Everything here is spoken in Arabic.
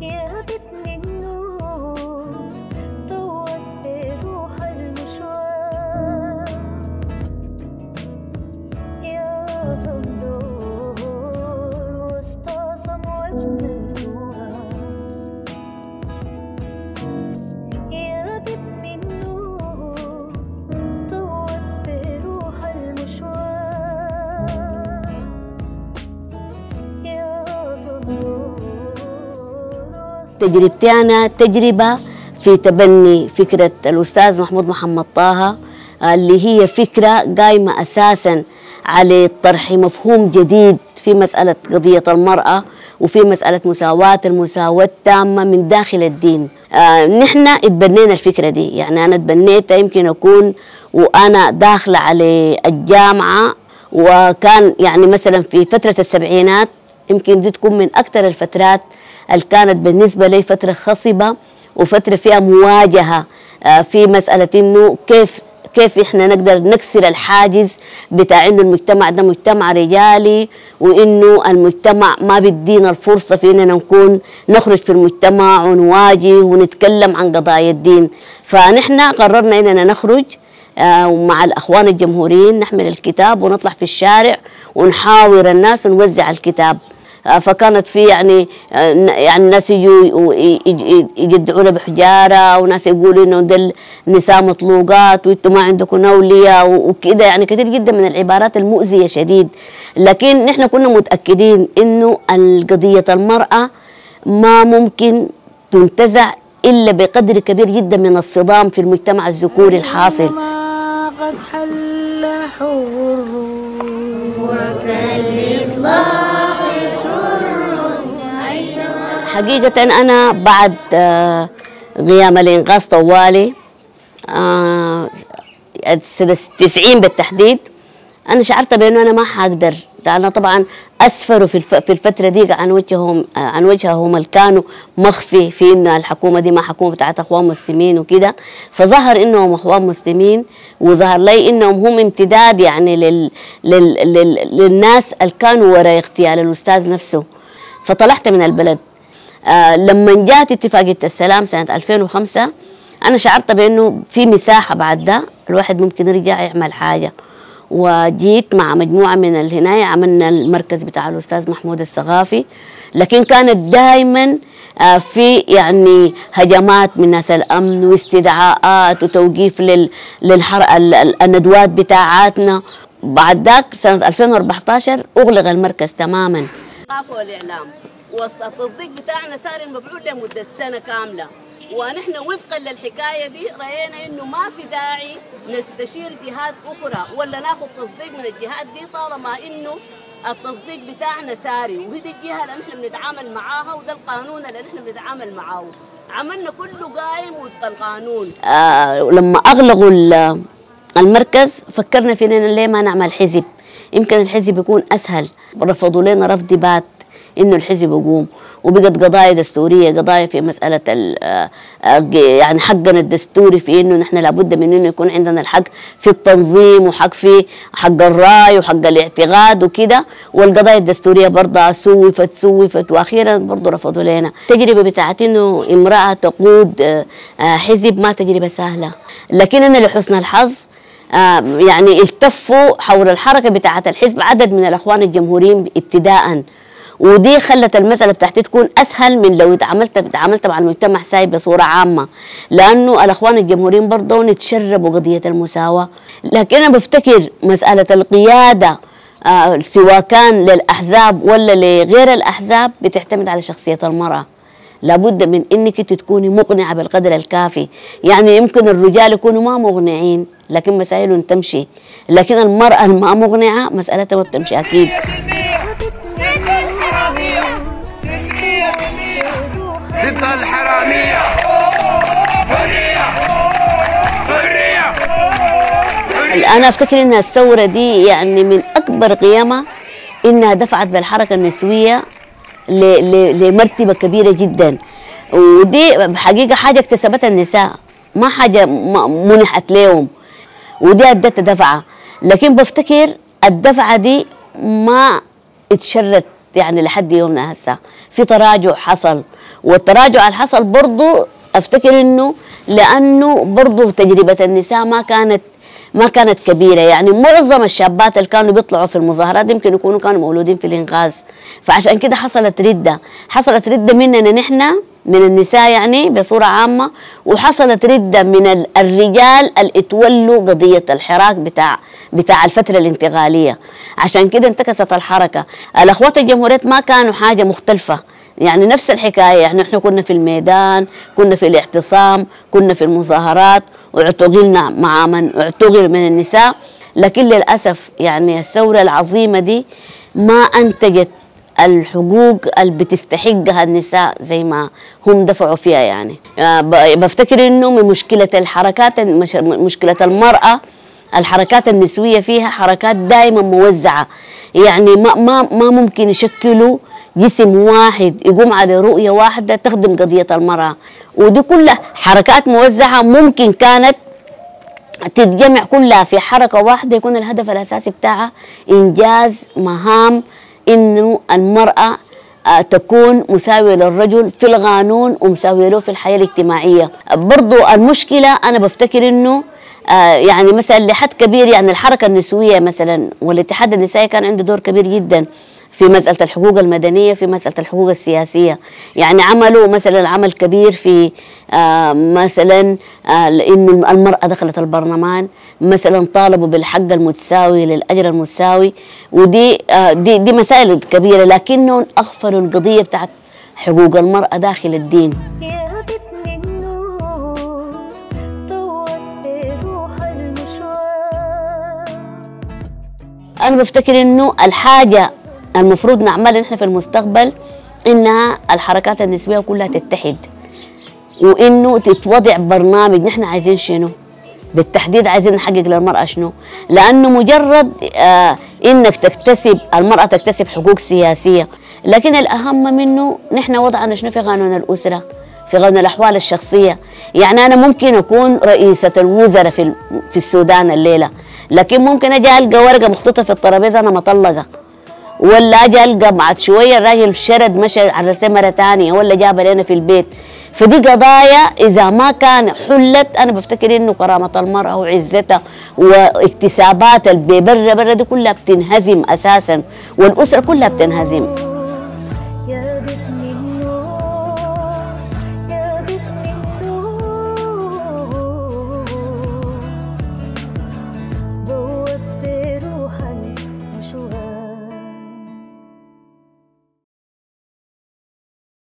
kia biết me. تجربتي أنا تجربة في تبني فكرة الأستاذ محمود محمد طه اللي هي فكرة قايمة أساسا على طرح مفهوم جديد في مسألة قضية المرأة وفي مسألة مساواة المساواة التامة من داخل الدين. آه نحن اتبنينا الفكرة دي. يعني أنا اتبنيتها يمكن أكون وأنا داخلة على الجامعة وكان يعني مثلا في فترة السبعينات يمكن دي تكون من أكثر الفترات اللي كانت بالنسبة لي فترة خصبة وفترة فيها مواجهة آه، في مسألة إنه كيف كيف إحنا نقدر نكسر الحاجز بتاع إنه المجتمع ده مجتمع رجالي وإنه المجتمع ما بيدينا الفرصة في إننا نكون نخرج في المجتمع ونواجه ونتكلم عن قضايا الدين. فنحن قررنا إننا نخرج آه، ومع الأخوان الجمهوريين نحمل الكتاب ونطلع في الشارع ونحاور الناس ونوزع الكتاب. فكانت في يعني آه، يعني الناس يجوا يجدعونا بحجارة وناس يقولوا إنه ده النساء مطلوقات وإنتم ما عندكم أولياء وكده يعني كثير جدا من العبارات المؤذية شديد. لكن نحن كنا متأكدين إنه قضيه المرأة ما ممكن تنتزع إلا بقدر كبير جدا من الصدام في المجتمع الذكوري الحاصل. قد حل حر حقيقة أنا بعد آه، غيام الإنغاص طوالي آه، 90 بالتحديد أنا شعرت بأنه أنا ما حقدر لأنه طبعا أسفروا في الف- في الفترة دي عن وجههم آه، عن وجههم اللي كانوا مخفي في إن الحكومة دي ما حكومة بتاعت أخوان مسلمين وكده. فظهر إنهم أخوان مسلمين وظهر لي إنهم هم امتداد يعني لل لل لل للناس اللي كانوا وراء اغتيال الأستاذ نفسه. فطلعت من البلد. آه لما جاءت اتفاقية السلام سنة 2005 أنا شعرت بأنه في مساحة بعد ده الواحد ممكن يرجع يعمل حاجة. وجيت مع مجموعة من الهناية عملنا المركز بتاع الأستاذ محمود الثقافي. لكن كانت دائما آه، في يعني هجمات من ناس الأمن واستدعاءات وتوقيف لل للحر... ال- ال- الندوات بتاعاتنا. بعد ذاك سنة 2014 أغلق المركز تماما. والتصديق بتاعنا صار المفعول لمده سنة كاملة. ونحن وفقا للحكاية دي رأينا إنه ما في داعي نستشير جهات أخرى ولا ناخذ تصديق من الجهات دي طالما إنه التصديق بتاعنا ساري. وهي دي الجهة اللي نحن بنتعامل معاها وده القانون اللي نحن بنتعامل معاه. عملنا كله قايم وفق القانون. آه لما أغلقوا ال- المركز فكرنا في اننا ليه ما نعمل حزب. يمكن الحزب يكون أسهل. رفضوا لنا رفض بات. إنه الحزب يقوم. وبقت قضايا دستورية قضايا في مسألة ال- آه، آه، يعني حقنا الدستوري في إنه نحن لابد من إنه يكون عندنا الحق في التنظيم وحق في حق الرأي وحق الاعتقاد وكده. والقضايا الدستورية برضه سوفت سوفت وأخيرا برضه رفضوا لنا. التجربه بتاعت إنه امرأة تقود آه، حزب ما تجربة سهلة. لكن أنا لحسن الحظ يعني التفوا حول الحركة بتاعت الحزب عدد من الأخوان الجمهوريين ابتداء. ودي خلت المسألة بتاعتي تكون أسهل من لو اتعاملت اتعاملت مع المجتمع سايب بصورة عامة. لأنه الأخوان الجمهوريين برضه نتشربوا قضية المساواة. لكن أنا بفتكر مسألة القيادة آه سواء كان للأحزاب ولا لغير الأحزاب بتعتمد على شخصية المرأة. لابد من إنك تكوني مقنعة بالقدر الكافي. يعني يمكن الرجال يكونوا ما مقنعين لكن مسائلهم تمشي. لكن المرأة الما مقنعه مسألتها ما بتمشي أكيد. ضد الحرامية. أنا أفتكر إن الثورة دي يعني من أكبر قيمها إنها دفعت بالحركة النسوية ل- ل- لمرتبة كبيرة جدا. ودي بحقيقه حاجة اكتسبتها النساء. ما حاجة م- منحت لهم. ودي أدت دفعة. لكن بفتكر الدفعة دي ما اتشرت. يعني لحد يومنا هسه في تراجع حصل. والتراجع اللي حصل برضو أفتكر إنه لأنه برضو تجربة النساء ما كانت ما كانت كبيرة. يعني معظم الشابات اللي كانوا بيطلعوا في المظاهرات يمكن يكونوا كانوا مولودين في الإنغاز. فعشان كده حصلت ردة. حصلت ردة مننا نحن من النساء يعني بصورة عامة وحصلت ردة من ال- الرجال اللي اتولوا قضية الحراك بتاع بتاع الفترة الانتقالية. عشان كده انتكست الحركة. الأخوات الجمهوريات ما كانوا حاجة مختلفة. يعني نفس الحكاية. يعني إحنا كنا في الميدان كنا في الاعتصام كنا في المظاهرات واعتقلنا مع من اعتقل من النساء. لكن للأسف يعني الثورة العظيمة دي ما أنتجت الحقوق اللي بتستحقها النساء زي ما هم دفعوا فيها يعني. آه، بفتكر إنه من مشكلة الحركات مش- مشكلة المرأة الحركات النسوية فيها حركات دائما موزعة. يعني ما ما ما ممكن يشكلوا جسم واحد يقوم على رؤية واحدة تخدم قضية المرأة. ودي كلها حركات موزعة ممكن كانت تتجمع كلها في حركة واحدة يكون الهدف الأساسي بتاعها إنجاز مهام إنه المرأة آه، تكون مساوية للرجل في القانون ومساوية له في الحياة الاجتماعية. برضو المشكلة أنا بفتكر إنه آه، يعني مثلا لحد كبير يعني الحركة النسوية مثلا والاتحاد النسائي كان عنده دور كبير جدا في مسألة الحقوق المدنية في مسألة الحقوق السياسية. يعني عملوا مثلا عمل كبير في آه مثلا إن المرأة دخلت البرلمان. مثلا طالبوا بالحق المتساوي للأجر المتساوي ودي آه دي, دي مسائل كبيرة لكنهم أغفلوا القضية بتاعت حقوق المرأة داخل الدين. أنا بفتكر إنه الحاجة المفروض نعملها نحن في المستقبل إنها الحركات النسويه كلها تتحد وإنه تتوضع برنامج. نحن عايزين شنو؟ بالتحديد عايزين نحقق للمرأة شنو؟ لأنه مجرد آه إنك تكتسب المرأة تكتسب حقوق سياسية. لكن الأهم منه نحن وضعنا شنو في قانون الأسرة في قانون الأحوال الشخصية. يعني أنا ممكن أكون رئيسة الوزراء في, في السودان الليلة لكن ممكن أجي ألقى ورقة مخطوطة في الترابيزة أنا مطلقة. ولا أجي ألقى بعد شوية الراجل شرد مشى على مرة تانية ولا جابها لنا في البيت. فدي قضايا إذا ما كان حلت أنا بفتكر إنه كرامة المرأة وعزتها واكتسابات اللي برا دي كلها بتنهزم أساسا والأسرة كلها بتنهزم.